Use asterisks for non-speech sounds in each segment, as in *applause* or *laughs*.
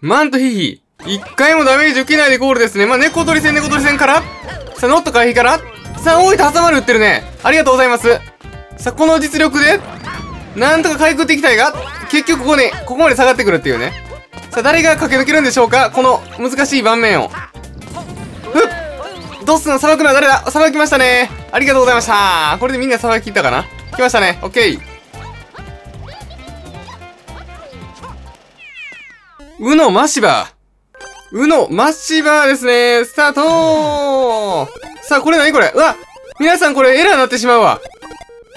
マントヒヒ。一回もダメージ受けないでゴールですね。まあ、猫取り戦、猫取り戦からさあ、ノット回避からさあ、大分挟まる打ってるね。ありがとうございます。さあ、この実力で、なんとか回復できたいが、結局ここね、ここまで下がってくるっていうね。さあ、誰が駆け抜けるんでしょうか？この難しい盤面を。ふっドッスのさばくのは誰だ？さばきましたね。ありがとうございました。これでみんなさばき切ったかな？来ましたね。オッケー。うのましば。うのましばですね。スタートさあ、これ何これ？うわ皆さんこれエラーになってしまうわ。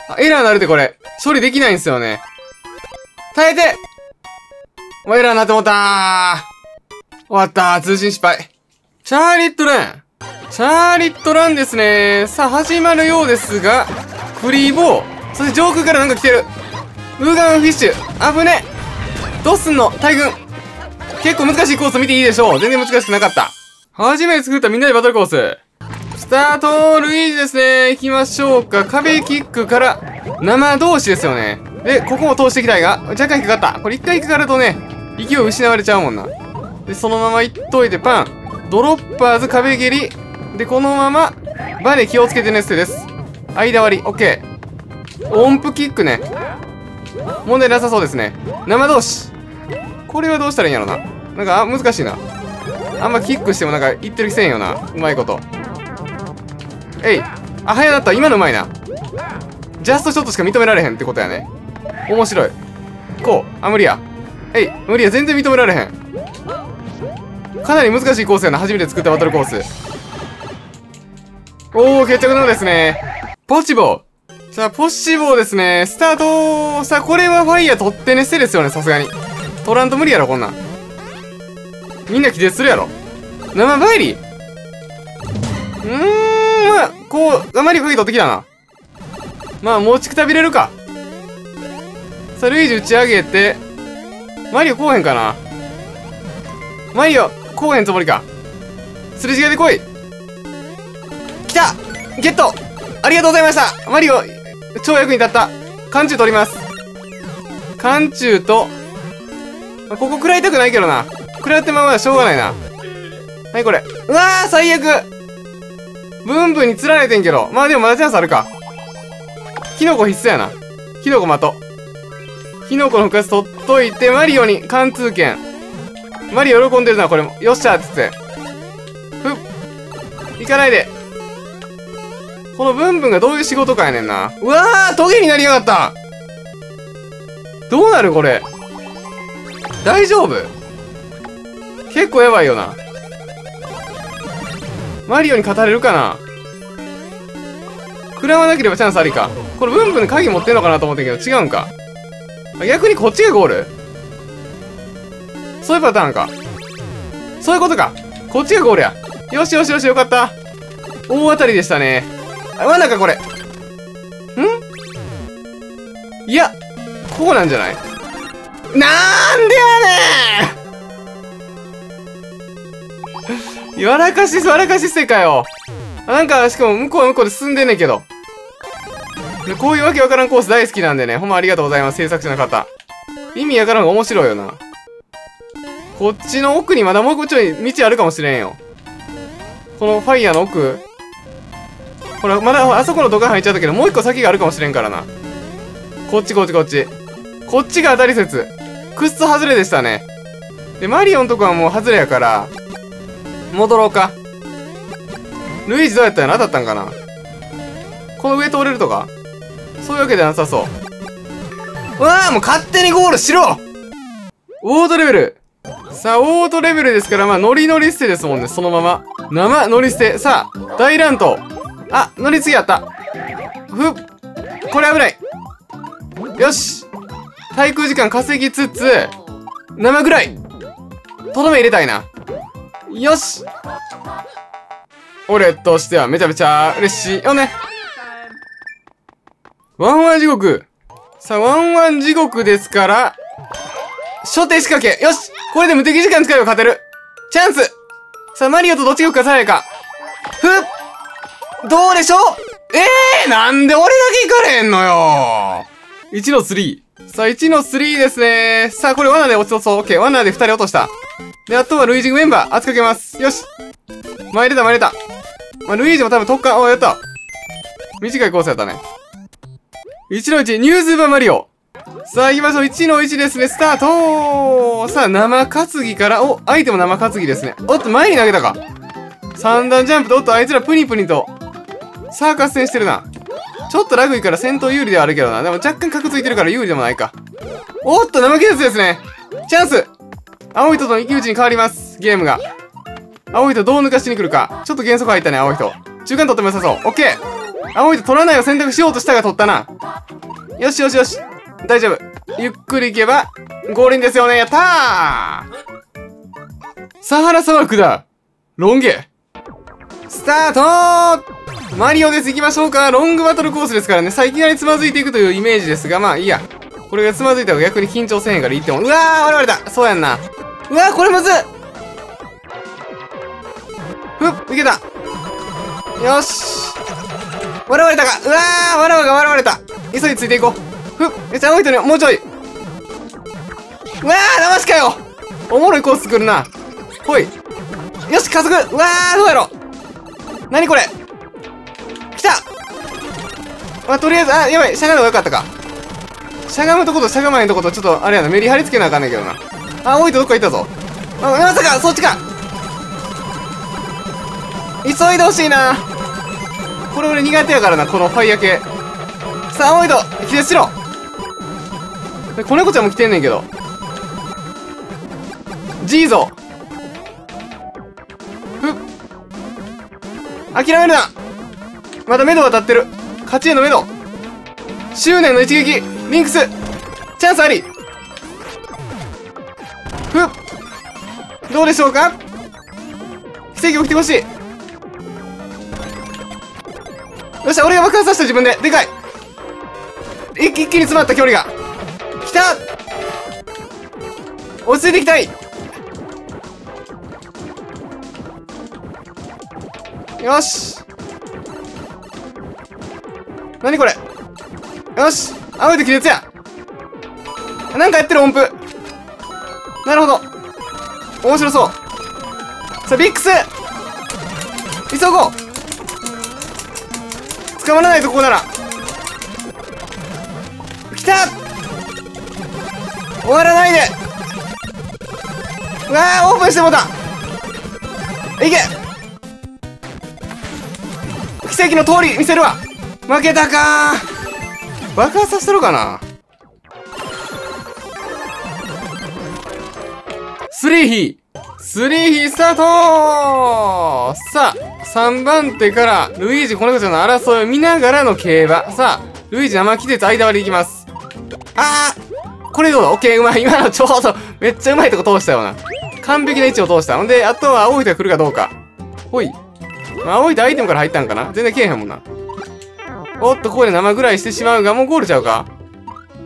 あエラーなるってこれ。処理できないんですよね。耐えてもうエラーなってもったー終わったー通信失敗。チャーリットランチャーリットランですね。さあ、始まるようですが、フリーボー。そして上空からなんか来てる。ウーガンフィッシュ。危ね。ドッスンの大群。結構難しいコース見ていいでしょう。全然難しくなかった。初めて作ったみんなでバトルコース。スタートルイージですね。行きましょうか。壁キックから生同士ですよね。で、ここも通していきたいが、若干引っかかった。これ一回引っかかるとね、勢い失われちゃうもんな。で、そのまま行っといてパン。ドロッパーズ壁蹴り。で、このまま、バネ気をつけてねステです。間割り、オッケー。音符キックね。問題なさそうですね。生同士。これはどうしたらいいんやろな。なんか、あ、難しいな。あんまキックしてもなんか言ってる気せんよな。うまいこと。えい。あ、早なった。今のうまいな。ジャストショットしか認められへんってことやね。面白い。こう。あ、無理や。えい。無理や。全然認められへん。かなり難しいコースやな。初めて作ったバトルコース。おー、決着のですね。ポチボさあ、ポッシボーですね。スタートさあ、これはファイヤー取ってねせですよね、さすがに。取らんと無理やろ、こんなん。みんな気絶するやろ。生バイリうーん、まあ、こう、頑張りかけ取ってきたな。まあ、持ちくたびれるか。さあ、ルイージ打ち上げて、マリオこうへんかな。マリオ、こうへんつもりか。すれ違いで来い。来たゲットありがとうございましたマリオ、超役に立った。缶中取ります。缶中と、ここ食らいたくないけどな。食らってままはしょうがないな。はい、これ。うわー最悪ブンブンに釣られてんけど。まあでもまだチャンスあるか。キノコ必須やな。キノコ的。キノコの復活取っといて、マリオに貫通剣。マリオ喜んでるな、これも。よっしゃーつって。ふっ。行かないで。このブンブンがどういう仕事かやねんな。うわートゲになりやがったどうなるこれ。大丈夫？結構やばいよな。マリオに語れるかな？食らわなければチャンスありか。これブンブン鍵持ってんのかなと思ってんけど違うんか。逆にこっちがゴール？そういうパターンか。そういうことか。こっちがゴールや。よしよしよしよかった。大当たりでしたね。あ、罠かこれ。ん？いや、こうなんじゃない？なんでやねん *laughs* やらかし、やらかしせかよ。なんか、しかも向こう向こうで進んでんねんけど。こういうわけわからんコース大好きなんでね、ほんまありがとうございます、制作者の方。意味わからんが面白いよな。こっちの奥にまだもうちょい道あるかもしれんよ。このファイヤーの奥。ほら、まだあそこの土管入っちゃったけど、もう一個先があるかもしれんからな。こっちこっちこっち。こっちが当たり説。くっそ外れでしたね。で、マリオンとこはもう外れやから、戻ろうか。ルイージどうやったんやな当たったんかな？この上通れるとか？そういうわけではなさそう。うわあもう勝手にゴールしろオートレベルさあ、オートレベルですから、まあ、ノリノリ捨てですもんね、そのまま。生ノリ捨て。さあ、大乱闘。あ、乗り継ぎやった。ふっ。これ危ない。よし。滞空時間稼ぎつつ、生ぐらい。とどめ入れたいな。よし。俺としてはめちゃめちゃ嬉しいよね。ワンワン地獄。さあ、ワンワン地獄ですから、初手仕掛け。よしこれで無敵時間使えば勝てる。チャンスさあ、マリオとどっちが行くかさやか。ふっどうでしょうええー、なんで俺だけ行かれへんのよ !1 の3。さあ、1の3ですね。さあ、これ罠で落ちそうそう。オッケー。罠で2人落とした。で、あとはルイージングメンバー、圧かけます。よし。前出た、前出た。まあ、ルイージも多分特感、お、やった。短いコースやったね。1の1、ニュースーパーマリオ。さあ行きましょう。1の1ですね。スタートさあ、生担ぎから、お、相手も生担ぎですね。おっと、前に投げたか。三段ジャンプで、おっと、あいつらプニプニと、サーカス戦してるな。ちょっとラグいから戦闘有利ではあるけどな。でも若干角ついてるから有利でもないか。おっと、生技術ですね。チャンス青い人と一騎打ちに変わります。ゲームが。青い人どう抜かしに来るか。ちょっと減速入ったね、青い人。中間取っても良さそう。オッケー青い人取らないを選択しようとしたが取ったな。よしよしよし。大丈夫。ゆっくり行けば、合輪ですよね。やったーサハラ砂漠だ。ロンゲ。スタートマリオです。行きましょうか。ロングバトルコースですからね。さあ、いきなりつまずいていくというイメージですが、まあいいや。これがつまずいた方が逆に緊張せへんからいいっても。うわー笑われたそうやんな。うわーこれむずっふっいけたよし笑われたかうわー笑わが笑われた急いでついていこうふっ。じゃあ、もう一人、もうちょい。うわー、騙しかよおもろいコース作るな。ほい。よし、加速うわー、どうやろ何これ来たあ、とりあえず、あ、やばい、しゃがんだ方がよかったか。しゃがむとことしゃがまないとこと、ちょっと、あれやな、メリハリつけなあかんねんけどな。あ、おいとどっか行ったぞ。あ、まさか、そっちか急いでほしいなこれ俺苦手やからな、このファイヤー系。さあ、おいと、気絶しろ子猫ちゃんも来てんねんけど。ジーゾふっ。諦めるなまた目処が立ってる。勝ちへの目処。執念の一撃リンクスチャンスありふっ。どうでしょうか？奇跡起きてほしい。よっしゃ、俺が爆発させた自分で。でかい一気に詰まった距離が。来た落ち着いていきたいよし何これ？よし青いと気絶や。なんかやってる音符。なるほど。面白そう。さあビックス。急ごう。捕まらないとここなら。来た。終わらないで。うわーオープンしてもうた。いけ。奇跡の通り見せるわ。負けたか爆発させてるかなスリーヒースリーヒースタートさあ、3番手からルイージこの子ちゃんの争いを見ながらの競馬。さあ、ルイージ生季節間割りいきます。あーこれどうだ？オッケー、うまい。今のちょうど、めっちゃうまいとこ通したような。完璧な位置を通した。ほんで、あとは青い人が来るかどうか。ほい。まあ、青い人アイテムから入ったんかな全然けえへんもんな。おっと、ここで生ぐらいしてしまうが、もうゴールちゃうか？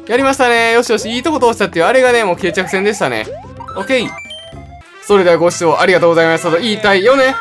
やりましたね。よしよし、いいとこ通したっていう、あれがね、もう決着戦でしたね。オッケー。それではご視聴ありがとうございましたと言いたいよね。